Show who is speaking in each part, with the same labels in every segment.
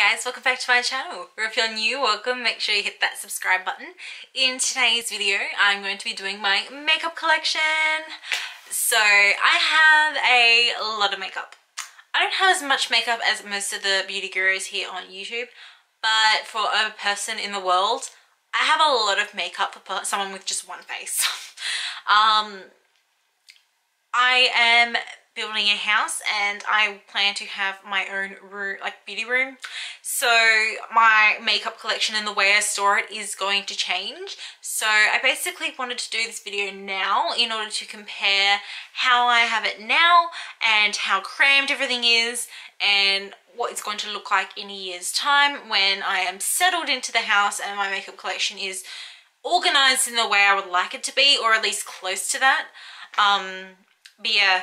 Speaker 1: guys, welcome back to my channel. Or if you're new, welcome. Make sure you hit that subscribe button. In today's video, I'm going to be doing my makeup collection. So I have a lot of makeup. I don't have as much makeup as most of the beauty gurus here on YouTube, but for a person in the world, I have a lot of makeup for someone with just one face. um, I am building a house and I plan to have my own room, like beauty room. So my makeup collection and the way I store it is going to change. So I basically wanted to do this video now in order to compare how I have it now and how crammed everything is and what it's going to look like in a year's time when I am settled into the house and my makeup collection is organized in the way I would like it to be or at least close to that. Um, but yeah,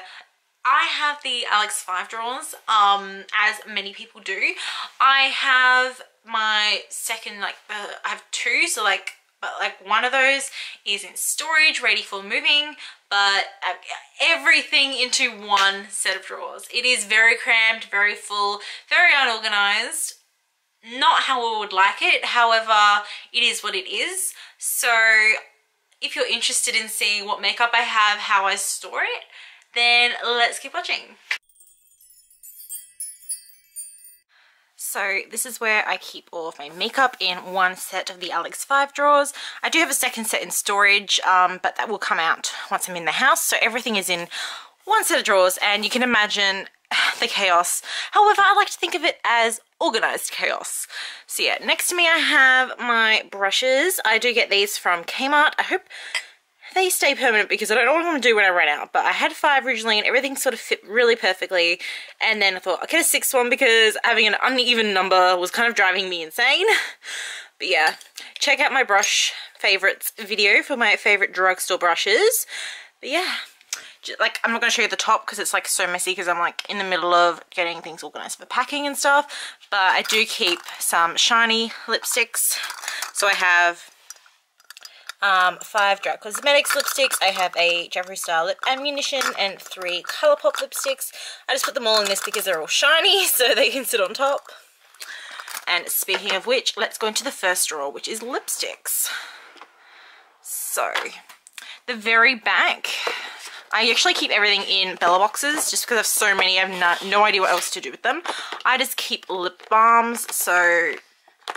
Speaker 1: I have the Alex 5 drawers, um, as many people do. I have my second, like, uh, I have two, so like, but like one of those is in storage, ready for moving, but uh, everything into one set of drawers. It is very crammed, very full, very unorganized. Not how I would like it, however, it is what it is. So if you're interested in seeing what makeup I have, how I store it, then let's keep watching. So this is where I keep all of my makeup in one set of the Alex 5 drawers. I do have a second set in storage, um, but that will come out once I'm in the house. So everything is in one set of drawers and you can imagine the chaos. However, I like to think of it as organized chaos. So yeah, next to me I have my brushes. I do get these from Kmart. I hope they stay permanent because I don't know what I'm going to do when I run out. But I had five originally and everything sort of fit really perfectly. And then I thought I'll get a sixth one because having an uneven number was kind of driving me insane. But yeah, check out my brush favorites video for my favorite drugstore brushes. But yeah, like I'm not going to show you the top because it's like so messy because I'm like in the middle of getting things organized for packing and stuff. But I do keep some shiny lipsticks. So I have um, five Drag Cosmetics lipsticks. I have a Jeffree Star Lip Ammunition and three Colourpop lipsticks. I just put them all in this because they're all shiny so they can sit on top. And speaking of which, let's go into the first drawer, which is lipsticks. So, the very back, I actually keep everything in Bella boxes just because I have so many. I have no idea what else to do with them. I just keep lip balms, so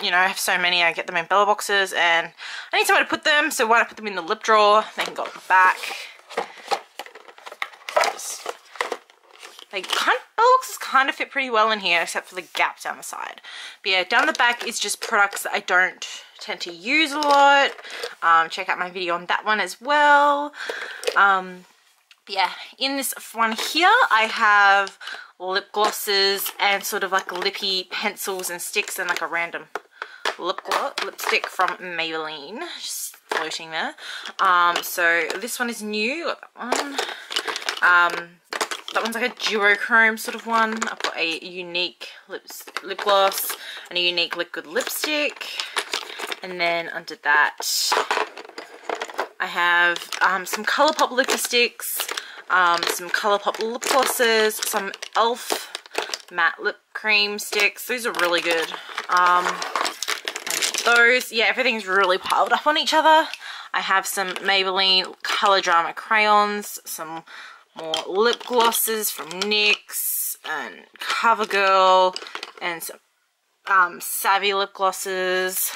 Speaker 1: you know, I have so many, I get them in Bella boxes and I need somewhere to put them, so why not put them in the lip drawer? They can go the back. They kind of, Bella boxes kind of fit pretty well in here, except for the gap down the side. But yeah, down the back is just products that I don't tend to use a lot. Um, check out my video on that one as well. Um, yeah, in this one here, I have lip glosses and sort of like lippy pencils and sticks and like a random lip lipstick from Maybelline just floating there um so this one is new got that one um that one's like a duochrome sort of one I've got a unique lips lip gloss and a unique liquid lipstick and then under that I have um, some Colourpop lipsticks um, some Colourpop lip glosses, some e.l.f. matte lip cream sticks. These are really good. Um, those, yeah, everything's really piled up on each other. I have some Maybelline Color Drama crayons, some more lip glosses from NYX and CoverGirl, and some um, Savvy lip glosses.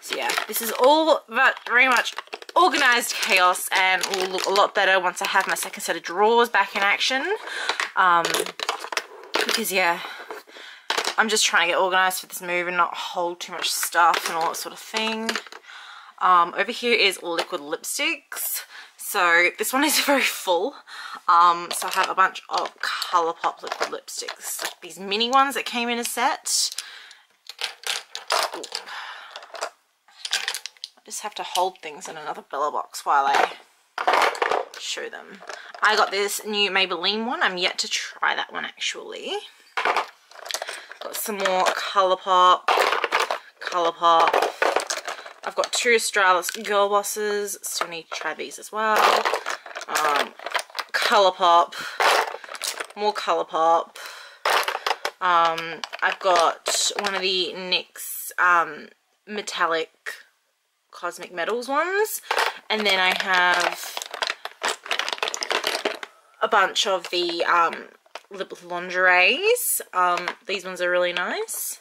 Speaker 1: So yeah, this is all very much organized chaos and will look a lot better once I have my second set of drawers back in action. Um, because yeah, I'm just trying to get organized for this move and not hold too much stuff and all that sort of thing. Um, over here is liquid lipsticks. So this one is very full. Um, so I have a bunch of Colourpop liquid lipsticks. Like these mini ones that came in a set. Ooh just have to hold things in another Bella box while I show them. I got this new Maybelline one. I'm yet to try that one actually. Got some more Colourpop, Colourpop. I've got two Australis Girl Bosses. Still need to try these as well. Um, Colourpop, more Colourpop. Um, I've got one of the NYX um, metallic cosmic metals ones and then I have a bunch of the um, lip lingeries um, these ones are really nice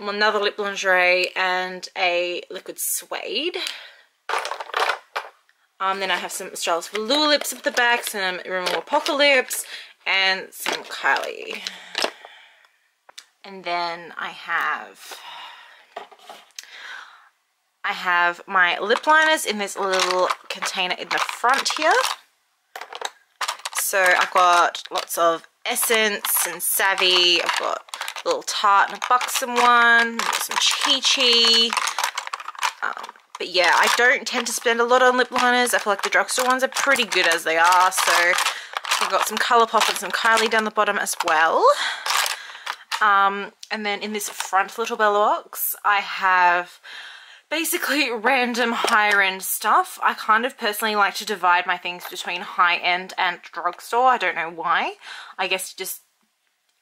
Speaker 1: another lip lingerie and a liquid suede um, then I have some Australis Velour lips at the back, some Rimmel Apocalypse, and some Kylie. And then I have I have my lip liners in this little container in the front here. So I've got lots of Essence and Savvy. I've got a little Tarte and a Buxom one. Some Chi Chi. Um, but yeah, I don't tend to spend a lot on lip liners. I feel like the drugstore ones are pretty good as they are. So I've got some Colourpop and some Kylie down the bottom as well. Um, and then in this front little Bella box, I have basically random higher end stuff. I kind of personally like to divide my things between high end and drugstore. I don't know why. I guess just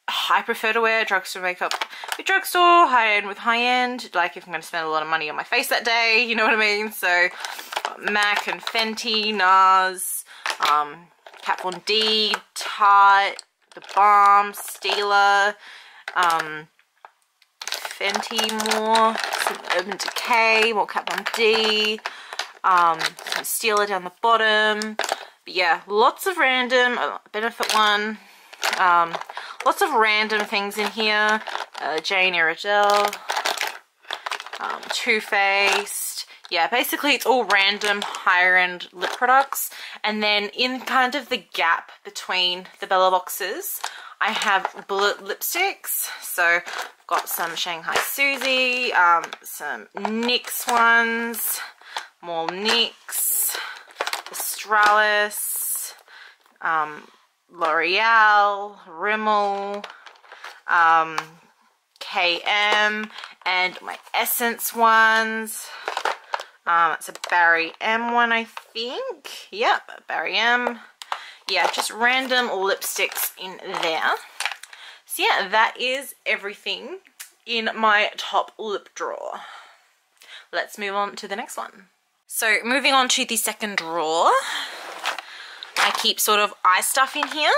Speaker 1: I prefer to wear drugstore makeup with drugstore, high end with high end. Like if I'm going to spend a lot of money on my face that day, you know what I mean? So MAC and Fenty, NARS, um, Kat Von D, Tarte, The Balm, Stila, um, Fenty more, some Urban Decay, more Kat Von D, um, some Stila down the bottom. But yeah, lots of random, uh, Benefit one, um, lots of random things in here. Uh, Jane Iredale, um, Too Faced. Yeah, basically it's all random higher end lip products. And then in kind of the gap between the Bella boxes, I have bullet lipsticks. So I've got some Shanghai Suzy, um, some NYX ones, more NYX, Australis, um, L'Oreal, Rimmel, um, KM, and my Essence ones. Um, it's a Barry M one, I think. Yep, Barry M. Yeah, just random lipsticks in there. So yeah, that is everything in my top lip drawer. Let's move on to the next one. So moving on to the second drawer. I keep sort of eye stuff in here.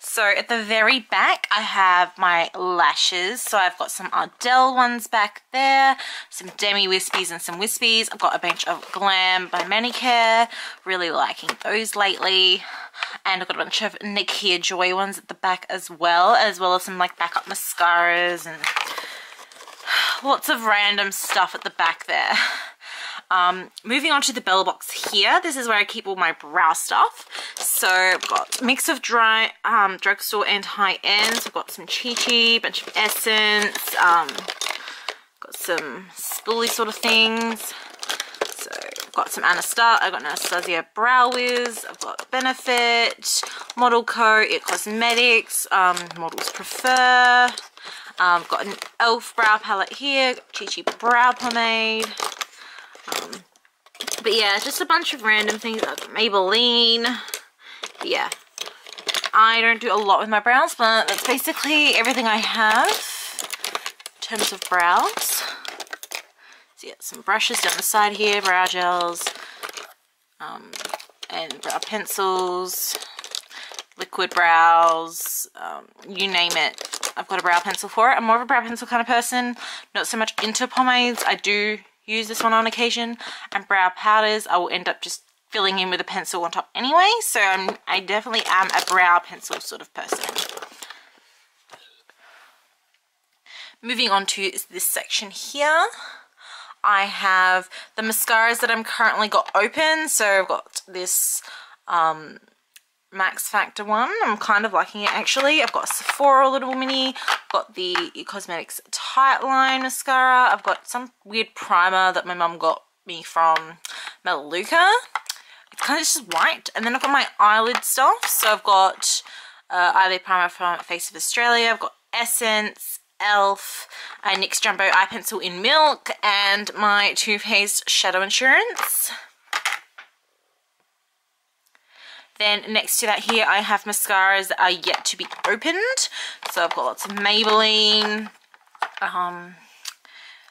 Speaker 1: So at the very back, I have my lashes. So I've got some Ardell ones back there, some Demi Wispies and some Wispies. I've got a bunch of Glam by Manicare. Really liking those lately. And I've got a bunch of Nakia Joy ones at the back as well, as well as some like backup mascaras and lots of random stuff at the back there. Um, moving on to the Bella box here. This is where I keep all my brow stuff. So I've got a mix of dry um, drugstore and high ends. I've got some Chi Chi, bunch of Essence, um, got some spoolie sort of things. So I've got some Anastasia, I've got Anastasia Brow Wiz, I've got Benefit, Model Co, It Cosmetics, um, Models Prefer. I've um, got an e.l.f. brow palette here, Chi Chi Brow Pomade. Um, but yeah, just a bunch of random things. Maybelline. Yeah. I don't do a lot with my brows, but that's basically everything I have in terms of brows. So yeah, some brushes down the side here, brow gels, um, and brow pencils, liquid brows, um, you name it. I've got a brow pencil for it. I'm more of a brow pencil kind of person, not so much into pomades. I do use this one on occasion. And brow powders, I will end up just filling in with a pencil on top anyway. So I'm, I definitely am a brow pencil sort of person. Moving on to this section here. I have the mascaras that I'm currently got open. So I've got this um, Max Factor one. I'm kind of liking it actually. I've got Sephora Little Mini. Got the Cosmetics Tightline Mascara. I've got some weird primer that my mum got me from Melaleuca. It's kind of just white. And then I've got my eyelid stuff. So I've got uh, eyelid primer from Face of Australia. I've got Essence, e.l.f., a NYX Jumbo Eye Pencil in Milk, and my Too Faced Shadow Insurance. Then next to that here, I have mascaras that are yet to be opened. So I've got lots of Maybelline, um,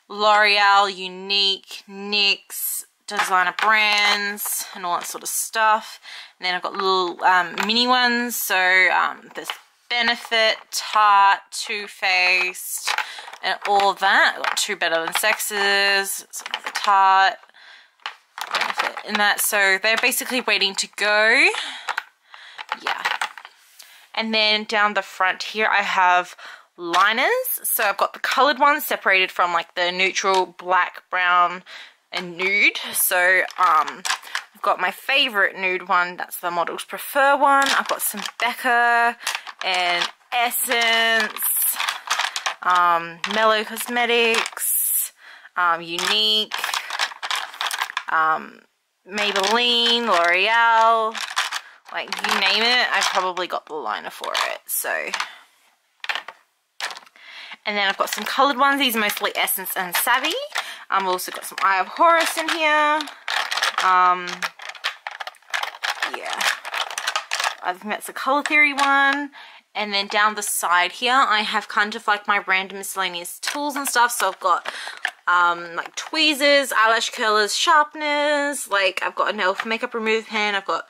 Speaker 1: L'Oreal, Younique, NYX, designer brands and all that sort of stuff. And then I've got little um, mini ones. So um, there's Benefit, Tarte, Too Faced, and all that. I've got Two Better Than Sexes, Tarte, and that. So they're basically waiting to go. Yeah. And then down the front here, I have liners. So I've got the coloured ones separated from like the neutral, black, brown, and nude. So um, I've got my favourite nude one. That's the Models Prefer one. I've got some Becca and Essence, um, Mellow Cosmetics, um, Younique, um, Maybelline, L'Oreal, like you name it, I've probably got the liner for it. So, and then I've got some coloured ones. These are mostly Essence and Savvy. I've also got some Eye of Horus in here. Um, yeah. I think that's a Colour Theory one. And then down the side here, I have kind of like my random miscellaneous tools and stuff. So I've got um, like tweezers, eyelash curlers, sharpeners. Like I've got an elf makeup remove pen. I've got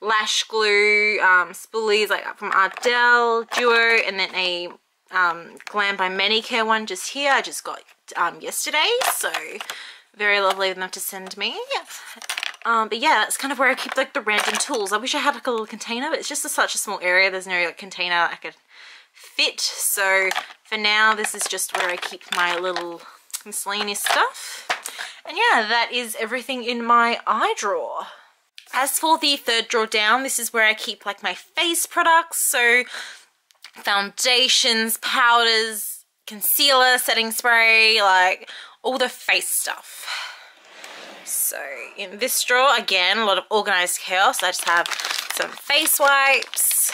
Speaker 1: lash glue, um, spoolies like from Ardell, Duo, and then a um, Glam by Manicare one just here. I just got um, yesterday, so very lovely of them to send me. Um, but yeah, that's kind of where I keep like the random tools. I wish I had like a little container, but it's just a, such a small area. There's no like container I could fit. So for now, this is just where I keep my little miscellaneous stuff. And yeah, that is everything in my eye drawer. As for the third drawer down, this is where I keep like my face products. So foundations, powders, concealer, setting spray, like all the face stuff. So in this drawer, again, a lot of organized chaos. I just have some face wipes.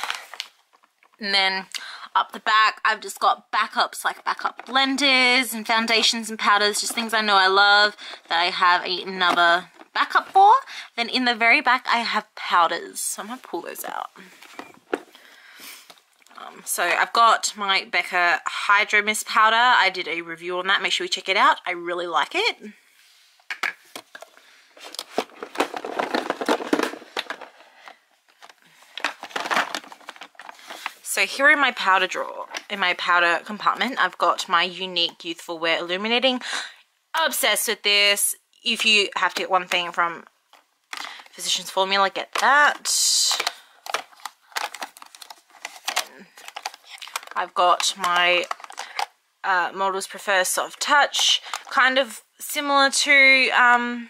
Speaker 1: And then up the back, I've just got backups like backup blenders and foundations and powders, just things I know I love that I have another backup for. Then in the very back, I have powders. So I'm to pull those out. Um, so I've got my Becca Hydra Mist Powder. I did a review on that. Make sure you check it out. I really like it. So here in my powder drawer, in my powder compartment, I've got my unique Youthful Wear Illuminating. Obsessed with this. If you have to get one thing from Physicians Formula, get that. I've got my uh, Models Prefer Soft Touch, kind of similar to um,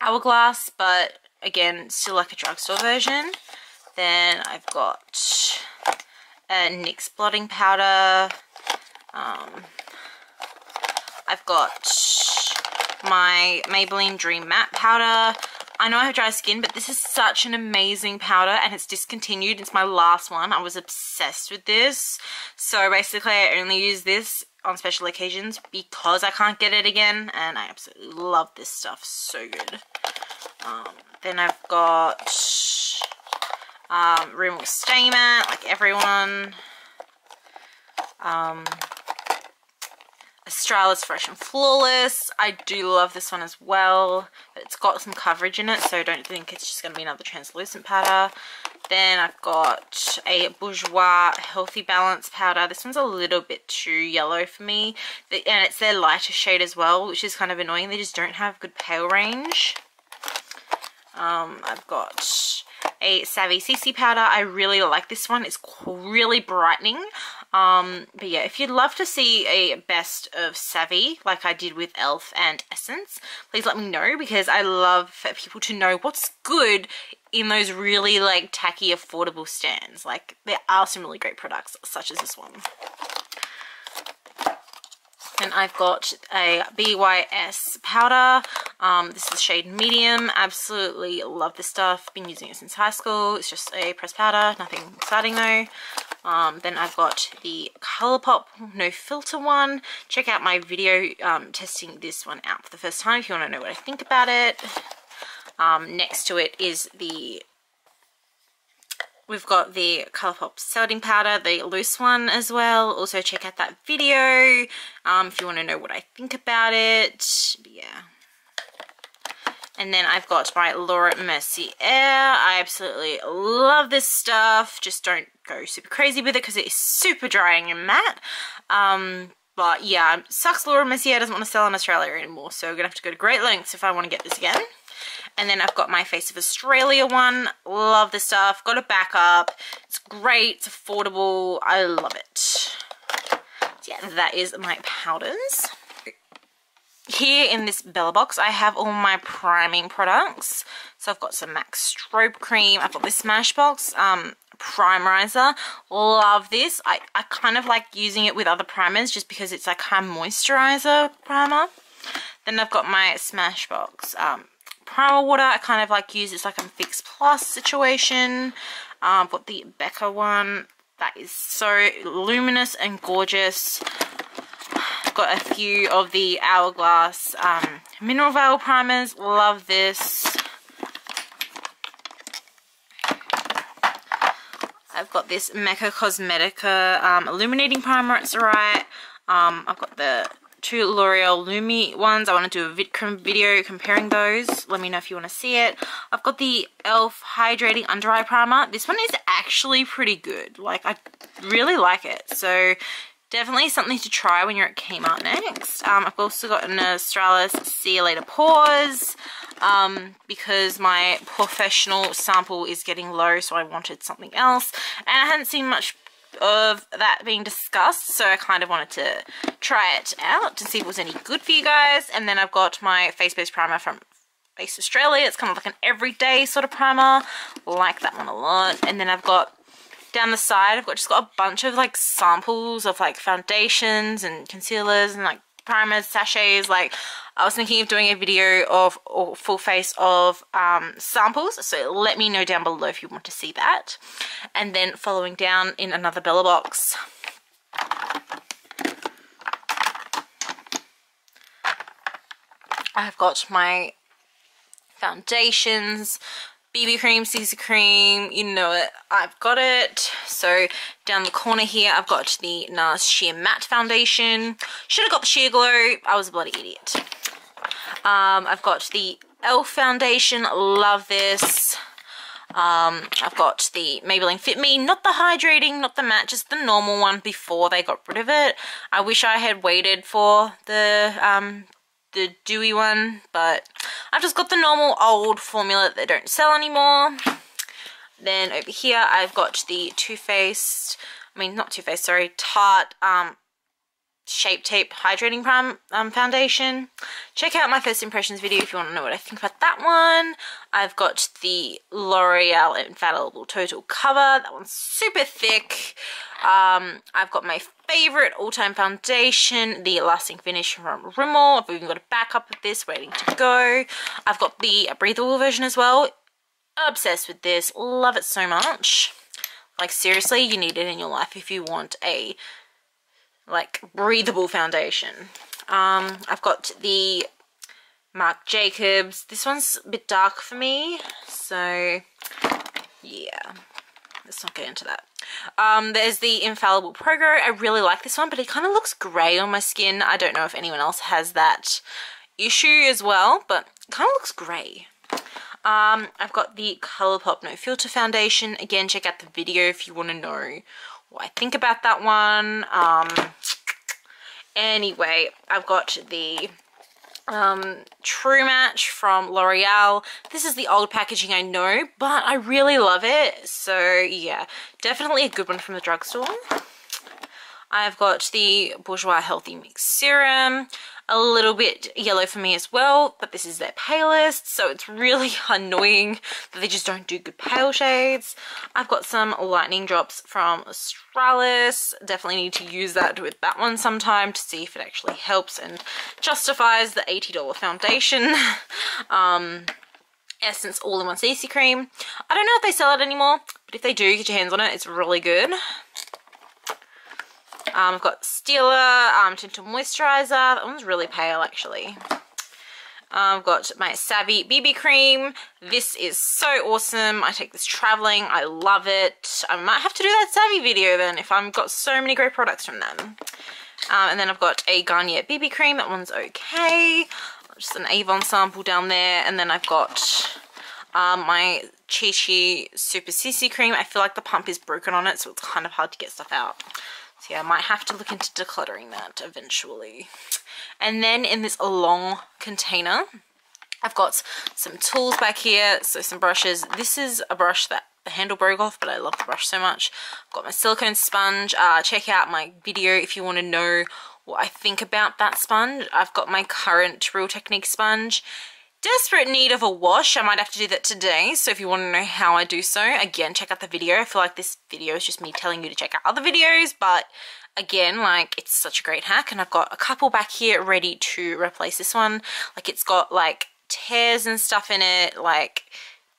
Speaker 1: Hourglass, but again, still like a drugstore version. Then I've got a NYX blotting powder. Um, I've got my Maybelline Dream Matte powder. I know I have dry skin, but this is such an amazing powder and it's discontinued. It's my last one. I was obsessed with this. So basically I only use this on special occasions because I can't get it again and I absolutely love this stuff. So good. Um, then I've got um, Stay Matte, like everyone. Um, Australis Fresh and Flawless. I do love this one as well. It's got some coverage in it, so I don't think it's just going to be another translucent powder. Then I've got a Bourjois Healthy Balance powder. This one's a little bit too yellow for me. And it's their lighter shade as well, which is kind of annoying. They just don't have good pale range. Um, I've got a Savvy CC powder. I really like this one. It's really brightening. Um, but yeah, if you'd love to see a best of Savvy, like I did with e.l.f. and Essence, please let me know because I love for people to know what's good in those really like tacky affordable stands. Like there are some really great products such as this one. And I've got a BYS powder. Um, this is shade medium. Absolutely love this stuff. Been using it since high school. It's just a pressed powder. Nothing exciting though. Um, then I've got the Colourpop No Filter one. Check out my video um, testing this one out for the first time if you want to know what I think about it. Um, next to it is the we've got the Colourpop setting powder, the loose one as well. Also check out that video um, if you want to know what I think about it. Yeah. And then I've got my Laura Mercier. I absolutely love this stuff. Just don't go super crazy with it because it is super drying and matte. Um, but yeah, sucks Laura Mercier doesn't want to sell in Australia anymore. So I'm going to have to go to great lengths if I want to get this again. And then I've got my Face of Australia one. Love this stuff. Got a backup. It's great. It's affordable. I love it. Yeah, that is my powders here in this Bella box, I have all my priming products. So I've got some MAC Strobe Cream. I've got this Smashbox um, primerizer. Love this. I, I kind of like using it with other primers just because it's like a moisturizer primer. Then I've got my Smashbox um, primer water. I kind of like use it's like a Fix Plus situation. Um, got the Becca one. That is so luminous and gorgeous got a few of the Hourglass um, Mineral Veil primers. Love this. I've got this Mecca Cosmetica um, Illuminating Primer. It's alright. Um, I've got the two L'Oreal Lumi ones. I want to do a vid video comparing those. Let me know if you want to see it. I've got the e.l.f. Hydrating Under Eye Primer. This one is actually pretty good. Like, I really like it. So, Definitely something to try when you're at Kmart next. Um, I've also got an Australis See You Later Pores um, because my professional sample is getting low so I wanted something else. And I hadn't seen much of that being discussed so I kind of wanted to try it out to see if it was any good for you guys. And then I've got my face base primer from Face Australia. It's kind of like an everyday sort of primer. Like that one a lot. And then I've got down the side I've got just got a bunch of like samples of like foundations and concealers and like primers, sachets, like I was thinking of doing a video of or full face of um, samples so let me know down below if you want to see that. And then following down in another Bella box. I've got my foundations BB cream, CC cream, you know it. I've got it. So down the corner here, I've got the NARS Sheer Matte Foundation. Should have got the Sheer Glow. I was a bloody idiot. Um, I've got the e.l.f. Foundation. Love this. Um, I've got the Maybelline Fit Me, not the hydrating, not the matte, just the normal one before they got rid of it. I wish I had waited for the um, the dewy one, but I've just got the normal old formula that they don't sell anymore. Then over here, I've got the Too Faced, I mean, not Too Faced, sorry, Tarte um, Shape Tape Hydrating Prime um, Foundation. Check out my first impressions video if you want to know what I think about that one. I've got the L'Oreal Infallible Total Cover. That one's super thick. Um, I've got my favorite all-time foundation, the Lasting Finish from Rimmel. I've even got a backup of this waiting to go. I've got the breathable version as well. Obsessed with this. Love it so much. Like seriously, you need it in your life if you want a like breathable foundation. Um, I've got the Marc Jacobs. This one's a bit dark for me, so yeah, let's not get into that. Um, there's the Infallible Pro Glow. I really like this one, but it kind of looks grey on my skin. I don't know if anyone else has that issue as well, but it kind of looks grey. Um, I've got the Colourpop No Filter Foundation. Again, check out the video if you want to know what I think about that one. Um, anyway, I've got the um, True Match from L'Oreal. This is the old packaging, I know, but I really love it. So, yeah, definitely a good one from the drugstore. I've got the Bourjois Healthy Mix Serum a little bit yellow for me as well, but this is their palest, so it's really annoying that they just don't do good pale shades. I've got some lightning drops from Australis. Definitely need to use that with that one sometime to see if it actually helps and justifies the $80 foundation. um, Essence All-in-One CC Cream. I don't know if they sell it anymore, but if they do, get your hands on it. It's really good. Um, I've got Stila um, Tinted Moisturizer. That one's really pale, actually. I've got my Savvy BB cream. This is so awesome. I take this traveling. I love it. I might have to do that Savvy video then if I've got so many great products from them. Um, and then I've got a Garnier BB cream. That one's okay. Just an Avon sample down there. And then I've got um, my Chi Chi Super CC cream. I feel like the pump is broken on it, so it's kind of hard to get stuff out. So yeah, I might have to look into decluttering that eventually. And then in this long container, I've got some tools back here, so some brushes. This is a brush that the handle broke off, but I love the brush so much. I've got my silicone sponge. Uh, check out my video if you want to know what I think about that sponge. I've got my current Real Technique sponge desperate need of a wash. I might have to do that today. So if you want to know how I do so, again, check out the video. I feel like this video is just me telling you to check out other videos, but again, like it's such a great hack. And I've got a couple back here ready to replace this one. Like it's got like tears and stuff in it, like,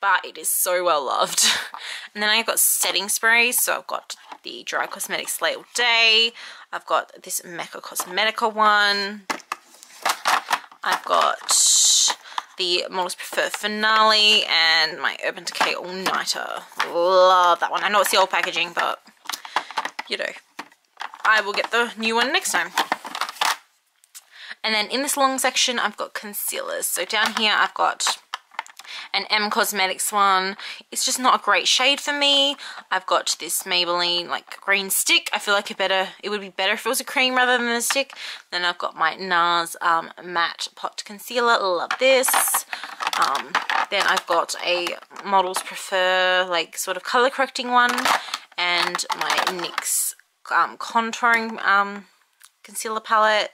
Speaker 1: but it is so well loved. and then I've got setting sprays. So I've got the Dry Cosmetics Slay All Day. I've got this Mecca Cosmetica one. I've got the Models Prefer Finale and my Urban Decay All Nighter. Love that one. I know it's the old packaging, but you know, I will get the new one next time. And then in this long section, I've got concealers. So down here, I've got an M Cosmetics one. It's just not a great shade for me. I've got this Maybelline like green stick. I feel like it better it would be better if it was a cream rather than a stick. Then I've got my NARS um, matte pot concealer. Love this. Um, then I've got a Models Prefer like sort of color correcting one and my NYX um, contouring um, concealer palette.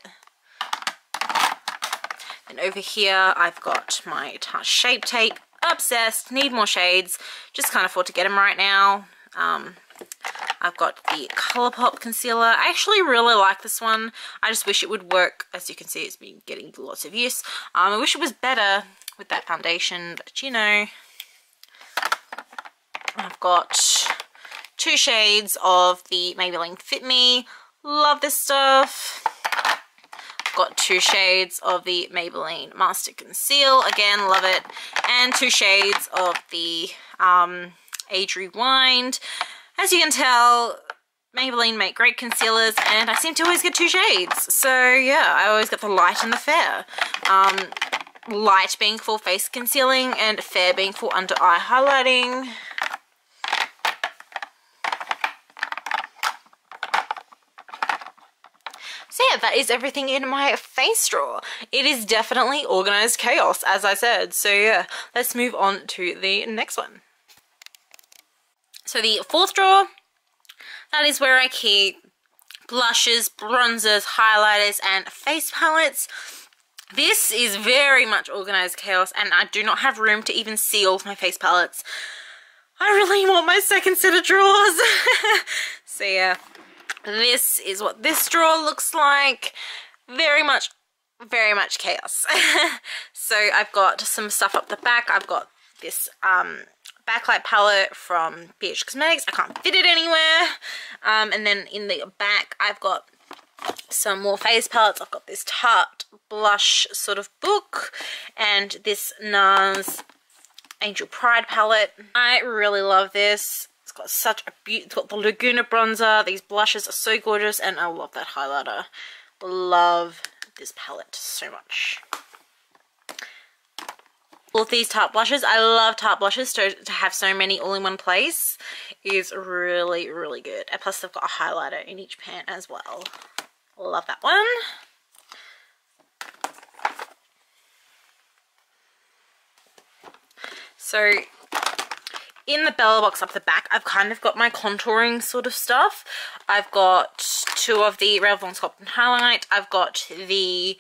Speaker 1: And over here, I've got my Tarte Shape Tape. Obsessed, need more shades. Just can't afford to get them right now. Um, I've got the Colourpop concealer. I actually really like this one. I just wish it would work. As you can see, it's been getting lots of use. Um, I wish it was better with that foundation, but you know. I've got two shades of the Maybelline Fit Me. Love this stuff got two shades of the Maybelline Master Conceal. Again, love it. And two shades of the um, Age Rewind. As you can tell, Maybelline make great concealers and I seem to always get two shades. So yeah, I always get the light and the fair. Um, light being for face concealing and fair being for under eye highlighting. So yeah, that is everything in my face drawer. It is definitely organized chaos, as I said. So yeah, let's move on to the next one. So the fourth drawer, that is where I keep blushes, bronzers, highlighters, and face palettes. This is very much organized chaos and I do not have room to even see all of my face palettes. I really want my second set of drawers. so yeah, this is what this drawer looks like. Very much, very much chaos. so I've got some stuff up the back. I've got this um, backlight palette from BH Cosmetics. I can't fit it anywhere. Um, and then in the back, I've got some more face palettes. I've got this Tarte blush sort of book and this NARS Angel Pride palette. I really love this got such a beautiful, got the Laguna bronzer. These blushes are so gorgeous, and I love that highlighter. Love this palette so much. All of these Tarte blushes. I love Tarte blushes. To, to have so many all in one place is really, really good. And plus, they've got a highlighter in each pan as well. Love that one. So in the Bella box up the back, I've kind of got my contouring sort of stuff. I've got two of the Revlon Sculpt and Highlight. I've got the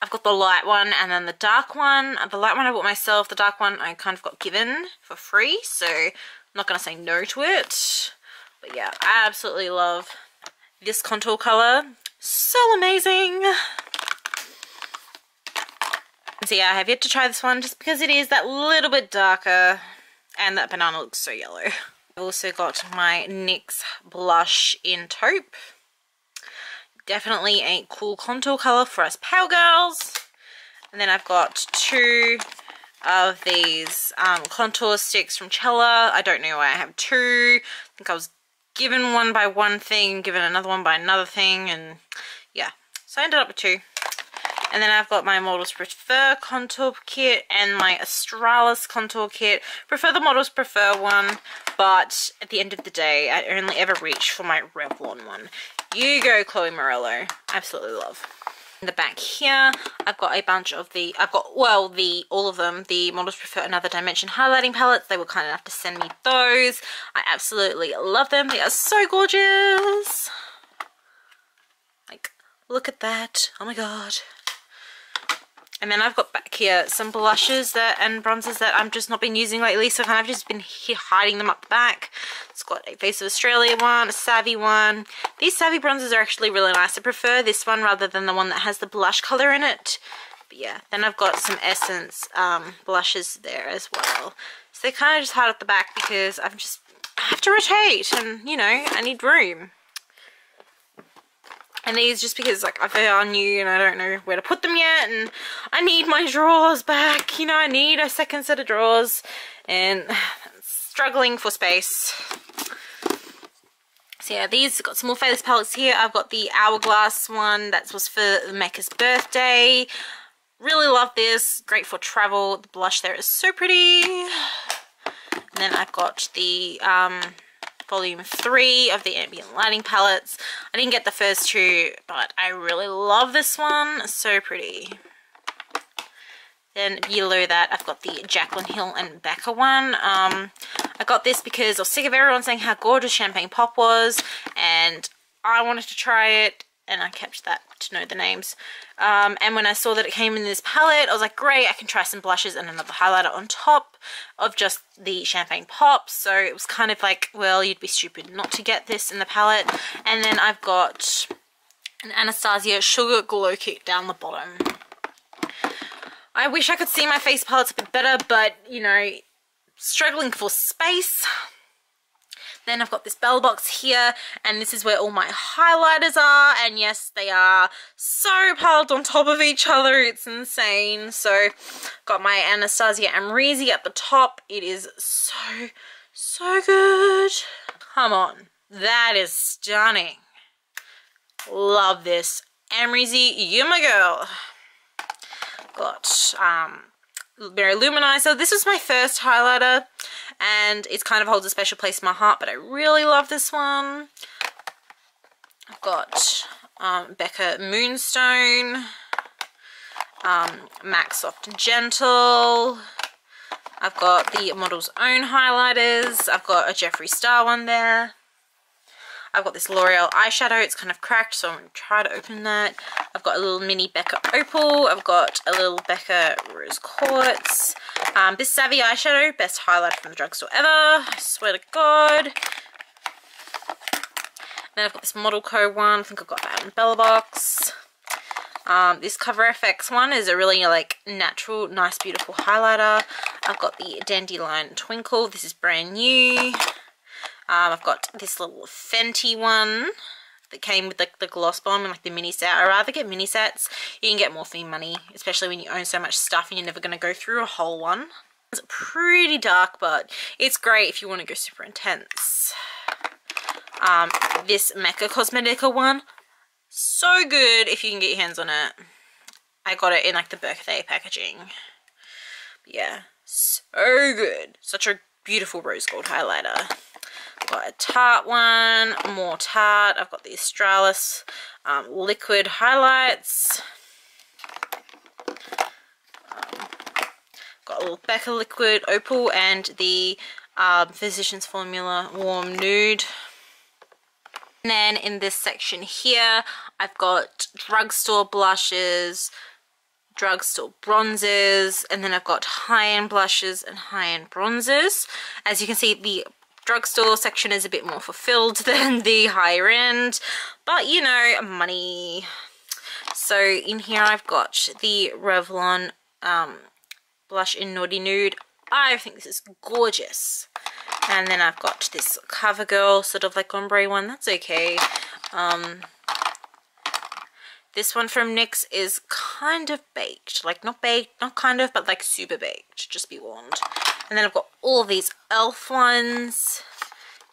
Speaker 1: I've got the light one and then the dark one. Uh, the light one I bought myself. The dark one I kind of got given for free. So I'm not going to say no to it. But yeah, I absolutely love this contour color. So amazing. So yeah, I have yet to try this one just because it is that little bit darker and that banana looks so yellow. I've also got my NYX blush in taupe. Definitely a cool contour colour for us pale girls. And then I've got two of these um, contour sticks from Cella. I don't know why I have two. I think I was given one by one thing, given another one by another thing, and yeah. So I ended up with two. And then I've got my Models Prefer contour kit and my Australis contour kit. Prefer the Models Prefer one, but at the end of the day, I only ever reach for my Revlon one. You go, Chloe Morello. Absolutely love. In the back here, I've got a bunch of the, I've got, well, the, all of them, the Models Prefer Another Dimension highlighting palettes. They were kind enough to send me those. I absolutely love them. They are so gorgeous. Like, look at that. Oh my god. And then I've got back here some blushes that and bronzers that I've just not been using lately. So kind of just been hiding them up the back. It's got a Face of Australia one, a Savvy one. These Savvy bronzers are actually really nice. I prefer this one rather than the one that has the blush colour in it. But yeah, then I've got some Essence um, blushes there as well. So they're kind of just hide up the back because I'm just, I have to rotate and, you know, I need room. And these just because like they are new and I don't know where to put them yet and I need my drawers back. You know, I need a second set of drawers and struggling for space. So yeah, these got some more Face palettes here. I've got the Hourglass one that was for Mecca's birthday. Really love this. Great for travel. The blush there is so pretty. And then I've got the um, volume 3 of the ambient lighting palettes. I didn't get the first two, but I really love this one. So pretty. Then below that, I've got the Jaclyn Hill and Becca one. Um, I got this because I was sick of everyone saying how gorgeous Champagne Pop was, and I wanted to try it, and I kept that to know the names. Um, and when I saw that it came in this palette, I was like, great, I can try some blushes and another highlighter on top of just the Champagne Pop. So it was kind of like, well, you'd be stupid not to get this in the palette. And then I've got an Anastasia Sugar Glow Kit down the bottom. I wish I could see my face palettes a bit better, but, you know, struggling for space. Then I've got this Bella box here and this is where all my highlighters are and yes they are so piled on top of each other. It's insane. So got my Anastasia Amrezy at the top. It is so so good. Come on. That is stunning. Love this. Amrezy you my girl. Got um Mary-Lou Manizer. This is my first highlighter and it kind of holds a special place in my heart, but I really love this one. I've got um, Becca Moonstone, um, MAC Soft Gentle. I've got the Model's Own highlighters. I've got a Jeffree Star one there. I've got this L'Oreal eyeshadow. It's kind of cracked, so I'm going to try to open that. I've got a little mini Becca Opal. I've got a little Becca Rose Quartz. Um, this Savvy eyeshadow, best highlight from the drugstore ever. I swear to God. Then I've got this Model Co one. I think I've got that in Bella Box. Um, this Cover FX one is a really like natural, nice, beautiful highlighter. I've got the Dandelion Twinkle. This is brand new. Um, I've got this little Fenty one that came with the, the gloss bomb and like the mini set. I rather get mini sets. You can get more for your money, especially when you own so much stuff and you're never going to go through a whole one. It's pretty dark, but it's great if you want to go super intense. Um, this Mecca Cosmetica one, so good if you can get your hands on it. I got it in like the birthday packaging. But yeah, so good. Such a beautiful rose gold highlighter got a Tarte one, more Tarte. I've got the Australis um, liquid highlights. Um, got a little Becca liquid opal and the um, Physicians Formula warm nude. And then in this section here, I've got drugstore blushes, drugstore bronzers, and then I've got high-end blushes and high-end bronzers. As you can see, the drugstore section is a bit more fulfilled than the higher end but you know money. So in here I've got the Revlon um, blush in Naughty Nude. I think this is gorgeous. And then I've got this CoverGirl sort of like ombre one. That's okay. Um, This one from NYX is kind of baked. Like, not baked, not kind of, but like super baked. Just be warned. And then I've got all these e.l.f. ones.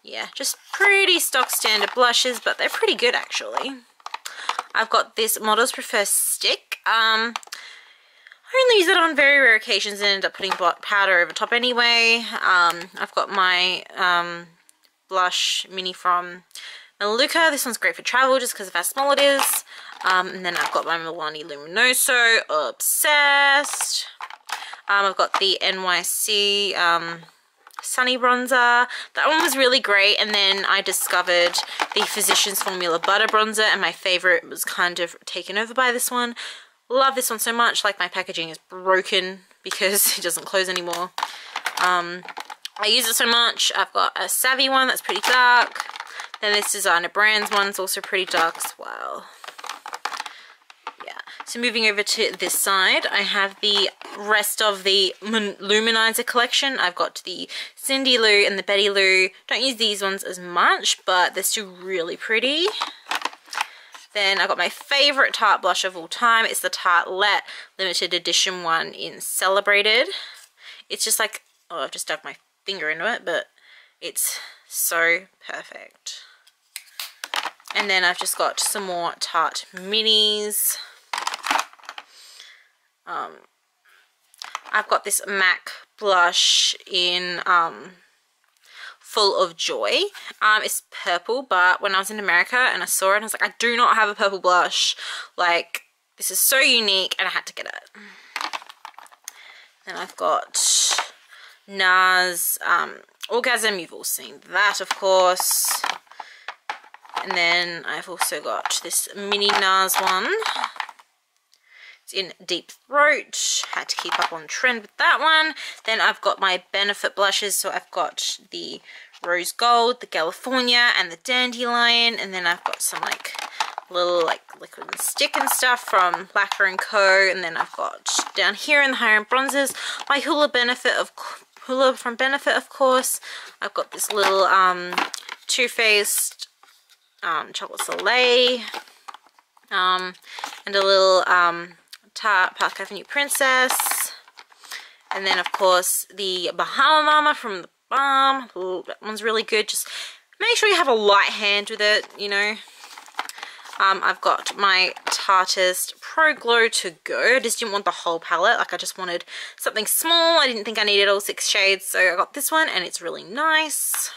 Speaker 1: Yeah, just pretty stock standard blushes, but they're pretty good actually. I've got this Models Prefer stick. Um, I only use it on very rare occasions and end up putting powder over top anyway. Um, I've got my um, blush mini from Melaleuca. This one's great for travel just because of how small it is. Um, and then I've got my Milani Luminoso. Obsessed. Um, I've got the NYC um, Sunny Bronzer. That one was really great. And then I discovered the Physicians Formula Butter Bronzer. And my favorite was kind of taken over by this one. Love this one so much. Like my packaging is broken because it doesn't close anymore. Um, I use it so much. I've got a Savvy one that's pretty dark. Then this Designer Brands one is also pretty dark as well. So moving over to this side, I have the rest of the Luminizer collection. I've got the Cindy Lou and the Betty Lou. Don't use these ones as much, but they're still really pretty. Then I've got my favorite Tarte blush of all time. It's the Tartelette limited edition one in Celebrated. It's just like, oh, I've just dug my finger into it, but it's so perfect. And then I've just got some more Tarte minis. Um, I've got this MAC blush in um, full of joy. Um, it's purple, but when I was in America and I saw it, I was like, I do not have a purple blush. Like, this is so unique, and I had to get it. Then I've got NARS um, Orgasm. You've all seen that, of course. And then I've also got this mini NARS one. It's in Deep Throat. Had to keep up on trend with that one. Then I've got my Benefit blushes. So I've got the Rose Gold, the California, and the Dandelion. And then I've got some like little like liquid and stick and stuff from Lacquer & Co. And then I've got down here in the higher end bronzers, my Hoola Benefit of Hoola from Benefit, of course. I've got this little um, Too Faced um, Chocolate Soleil. Um, and a little um, Tarte Park Avenue Princess. And then, of course, the Bahama Mama from the Balm. Ooh, that one's really good. Just make sure you have a light hand with it, you know. Um, I've got my Tarteist Pro Glow to go. I just didn't want the whole palette. Like, I just wanted something small. I didn't think I needed all six shades. So I got this one, and it's really nice.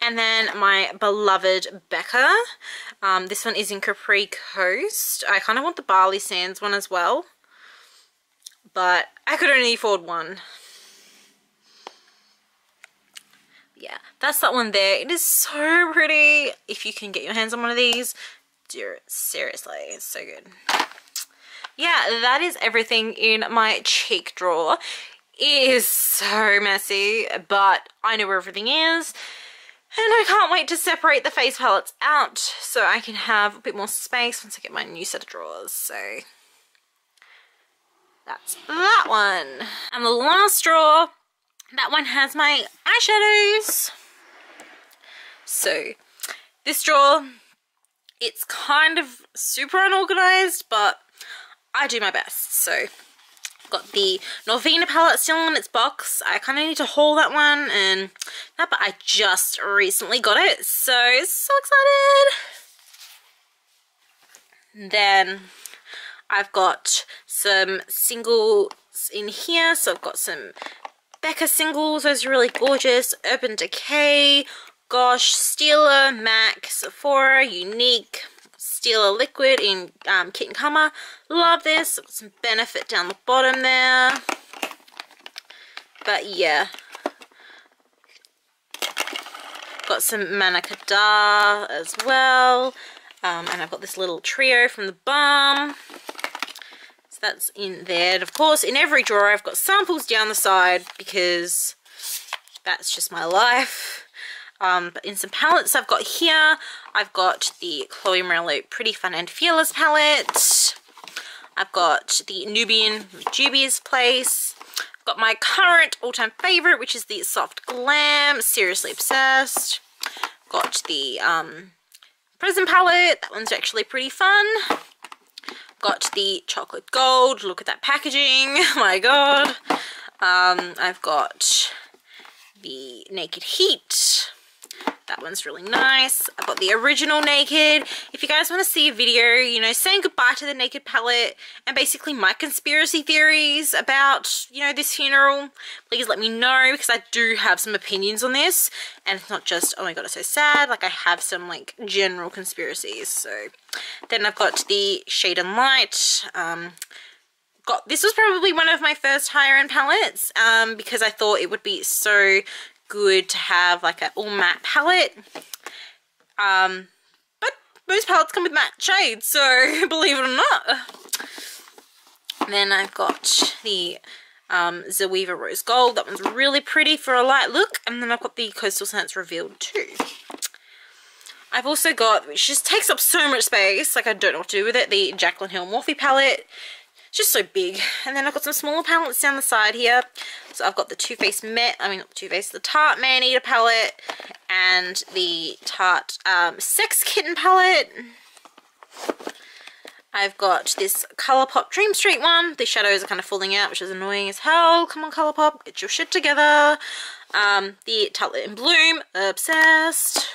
Speaker 1: And then my beloved Becca. Um, this one is in Capri Coast. I kind of want the Bali Sands one as well. But I could only afford one. Yeah, that's that one there. It is so pretty. If you can get your hands on one of these, do it. Seriously, it's so good. Yeah, that is everything in my cheek drawer. It is so messy, but I know where everything is. And I can't wait to separate the face palettes out so I can have a bit more space once I get my new set of drawers. So that's that one. And the last drawer, that one has my eyeshadows. So this drawer, it's kind of super unorganized, but I do my best. So got the Norvina palette still in its box. I kind of need to haul that one and that, but I just recently got it. So, so excited. Then I've got some singles in here. So I've got some Becca singles. Those are really gorgeous. Urban Decay, Gosh, Stila, MAC, Sephora, Younique, Stila Liquid in um, Kitten Karma. Love this. Some benefit down the bottom there. But yeah. Got some Manakada as well. Um, and I've got this little trio from the Balm. So that's in there. And of course, in every drawer, I've got samples down the side because that's just my life. Um, in some palettes I've got here, I've got the Chloe Morello Pretty Fun and Fearless palette. I've got the Nubian Juvia's Place. I've got my current all-time favorite, which is the Soft Glam, Seriously Obsessed. Got the um, Frozen palette. That one's actually pretty fun. Got the chocolate gold. Look at that packaging. My god. Um, I've got the Naked Heat. That one's really nice. I've got the original Naked. If you guys want to see a video, you know, saying goodbye to the Naked palette and basically my conspiracy theories about, you know, this funeral, please let me know because I do have some opinions on this. And it's not just, oh my god, it's so sad. Like, I have some, like, general conspiracies. So, then I've got the Shade and Light. Um, got this was probably one of my first higher end palettes um, because I thought it would be so good to have like an all matte palette. Um, but most palettes come with matte shades, so believe it or not. then I've got the um, Zoeva Rose Gold. That one's really pretty for a light look. And then I've got the Coastal Scents Revealed too. I've also got, which just takes up so much space, like I don't know what to do with it, the Jaclyn Hill Morphe palette. It's just so big. And then I've got some smaller palettes down the side here. So I've got the Too Faced Met, I mean not Too Faced, the Tarte Man Eater palette and the Tarte um, Sex Kitten palette. I've got this Colourpop Dream Street one. The shadows are kind of falling out, which is annoying as hell. Come on, Colourpop, get your shit together. Um, the Tartelette in Bloom, obsessed.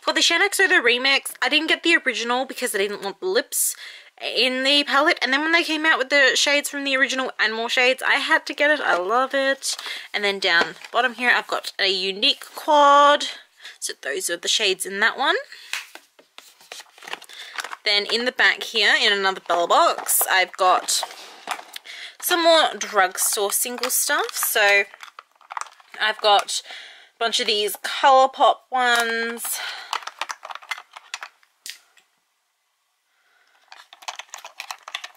Speaker 1: For the XO the remix, I didn't get the original because I didn't want the lips in the palette and then when they came out with the shades from the original and more shades I had to get it. I love it. And then down bottom here I've got a Younique quad. So those are the shades in that one. Then in the back here in another bell box I've got some more drugstore single stuff. So I've got a bunch of these Colourpop ones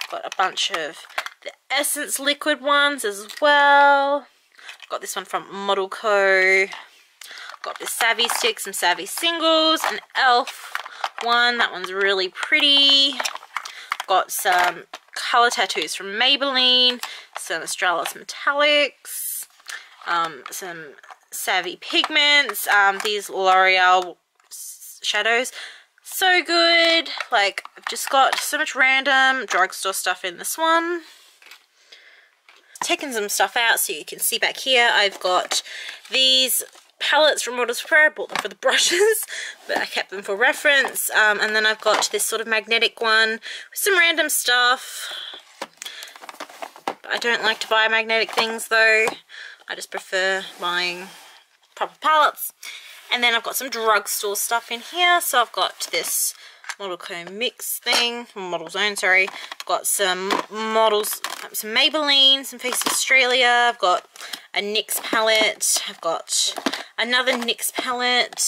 Speaker 1: got a bunch of the Essence liquid ones as well. Got this one from Model Co. Got this Savvy Stick, some Savvy Singles, an e.l.f. one. That one's really pretty. Got some colour tattoos from Maybelline, some Australis Metallics, um, some Savvy Pigments, um, these L'Oreal shadows so good. Like, I've just got so much random drugstore stuff in this one. Taking some stuff out so you can see back here. I've got these palettes from Models Pro. I bought them for the brushes, but I kept them for reference. Um, and then I've got this sort of magnetic one with some random stuff. I don't like to buy magnetic things though. I just prefer buying proper palettes. And then I've got some drugstore stuff in here. So I've got this Model Co mix thing, Model Zone, sorry. I've got some models, some Maybelline, some Face Australia. I've got a NYX palette. I've got another NYX palette,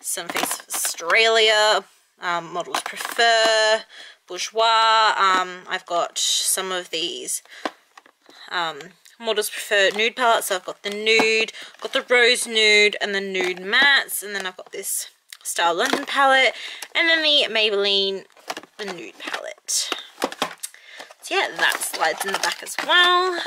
Speaker 1: some Face Australia, um, Models Prefer, Bourjois. Um, I've got some of these um, models prefer nude palettes. So I've got the nude, got the rose nude and the nude mattes. And then I've got this Style London palette. And then the Maybelline, the nude palette. So yeah, that slides in the back as well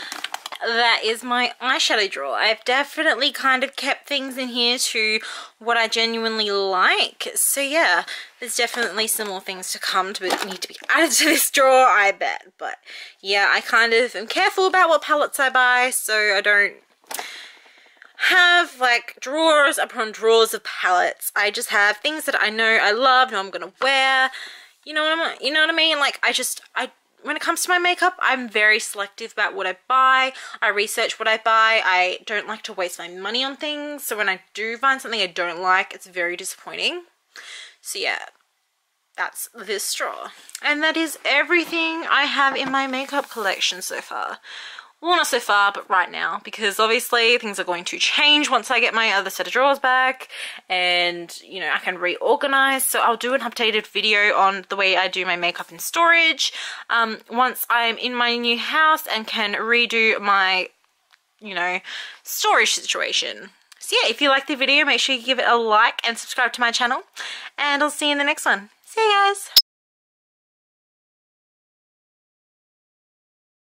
Speaker 1: that is my eyeshadow drawer. I've definitely kind of kept things in here to what I genuinely like. So yeah, there's definitely some more things to come to need to be added to this drawer, I bet. But yeah, I kind of am careful about what palettes I buy so I don't have like drawers upon drawers of palettes. I just have things that I know I love, know I'm gonna wear. You know what I'm you know what I mean? Like I just I when it comes to my makeup, I'm very selective about what I buy. I research what I buy. I don't like to waste my money on things. So when I do find something I don't like, it's very disappointing. So yeah, that's this straw. And that is everything I have in my makeup collection so far well not so far but right now because obviously things are going to change once I get my other set of drawers back and you know I can reorganize. So I'll do an updated video on the way I do my makeup in storage um, once I'm in my new house and can redo my you know storage situation. So yeah if you like the video make sure you give it a like and subscribe to my channel and I'll see you in the next one. See you guys